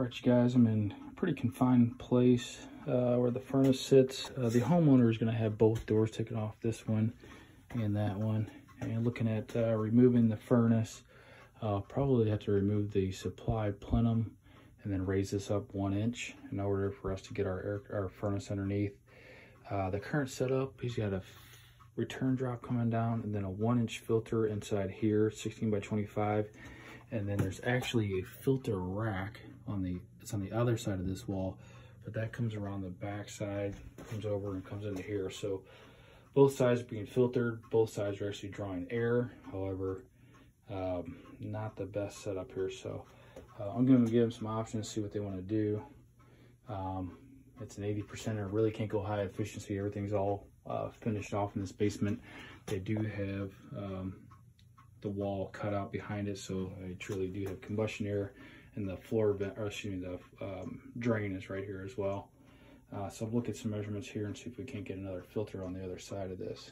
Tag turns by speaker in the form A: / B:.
A: All right, you guys, I'm in a pretty confined place uh, where the furnace sits. Uh, the homeowner is going to have both doors taken off, this one and that one. And looking at uh, removing the furnace, uh, probably have to remove the supply plenum and then raise this up one inch in order for us to get our, air, our furnace underneath. Uh, the current setup, he's got a return drop coming down and then a one inch filter inside here, 16 by 25. And then there's actually a filter rack on the, it's on the other side of this wall, but that comes around the back side, comes over and comes into here. So both sides are being filtered, both sides are actually drawing air. However, um, not the best setup here. So uh, I'm gonna give them some options, see what they wanna do. Um, it's an 80%, I really can't go high efficiency. Everything's all uh, finished off in this basement. They do have um, the wall cut out behind it, so I truly do have combustion air and the floor vent, or excuse me, the um, drain is right here as well. Uh, so I'll look at some measurements here and see if we can't get another filter on the other side of this.